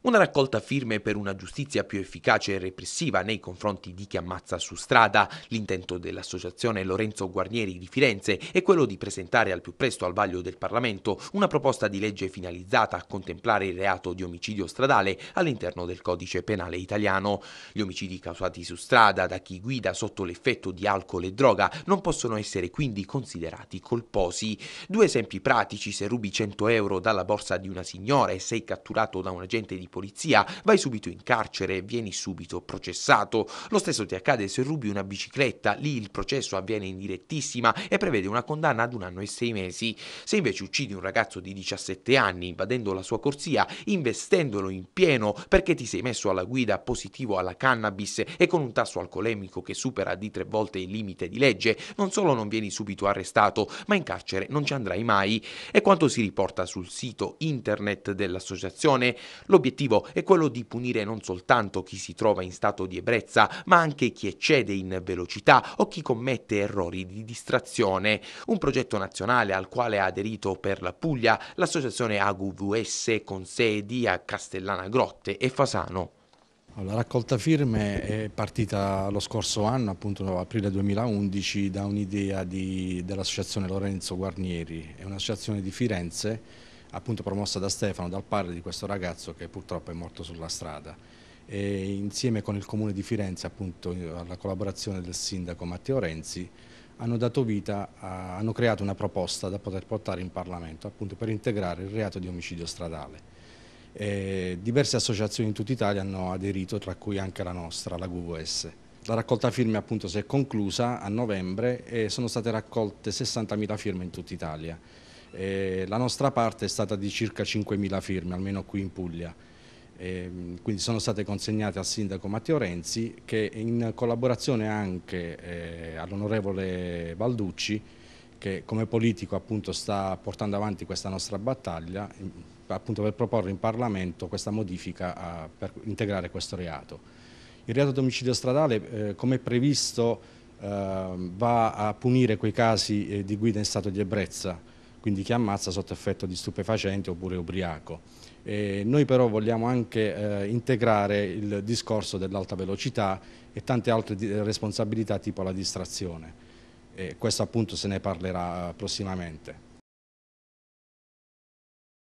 Una raccolta firme per una giustizia più efficace e repressiva nei confronti di chi ammazza su strada. L'intento dell'associazione Lorenzo Guarnieri di Firenze è quello di presentare al più presto al vaglio del Parlamento una proposta di legge finalizzata a contemplare il reato di omicidio stradale all'interno del codice penale italiano. Gli omicidi causati su strada da chi guida sotto l'effetto di alcol e droga non possono essere quindi considerati colposi. Due esempi pratici: se rubi 100 euro dalla borsa di una signora e sei catturato da un agente di polizia, vai subito in carcere e vieni subito processato. Lo stesso ti accade se rubi una bicicletta, lì il processo avviene in direttissima e prevede una condanna ad un anno e sei mesi. Se invece uccidi un ragazzo di 17 anni invadendo la sua corsia, investendolo in pieno perché ti sei messo alla guida positivo alla cannabis e con un tasso alcolemico che supera di tre volte il limite di legge, non solo non vieni subito arrestato, ma in carcere non ci andrai mai. E quanto si riporta sul sito internet dell'associazione, l'obiettivo L'obiettivo è quello di punire non soltanto chi si trova in stato di ebbrezza, ma anche chi eccede in velocità o chi commette errori di distrazione. Un progetto nazionale al quale ha aderito per la Puglia l'associazione AGUVS con sedi a Castellana Grotte e Fasano. La raccolta firme è partita lo scorso anno, appunto aprile 2011, da un'idea dell'associazione Lorenzo Guarnieri, è un'associazione di Firenze appunto promossa da Stefano, dal padre di questo ragazzo che purtroppo è morto sulla strada. E insieme con il Comune di Firenze, appunto alla collaborazione del sindaco Matteo Renzi, hanno dato vita, a, hanno creato una proposta da poter portare in Parlamento appunto per integrare il reato di omicidio stradale. E diverse associazioni in tutta Italia hanno aderito, tra cui anche la nostra, la GVS. La raccolta firme appunto si è conclusa a novembre e sono state raccolte 60.000 firme in tutta Italia. Eh, la nostra parte è stata di circa 5.000 firme, almeno qui in Puglia. Eh, quindi sono state consegnate al sindaco Matteo Renzi che in collaborazione anche eh, all'onorevole Valducci che come politico appunto sta portando avanti questa nostra battaglia appunto per proporre in Parlamento questa modifica a, per integrare questo reato. Il reato di omicidio stradale eh, come previsto eh, va a punire quei casi eh, di guida in stato di ebbrezza quindi chi ammazza sotto effetto di stupefacenti oppure ubriaco. E noi però vogliamo anche eh, integrare il discorso dell'alta velocità e tante altre responsabilità tipo la distrazione. E questo appunto se ne parlerà prossimamente.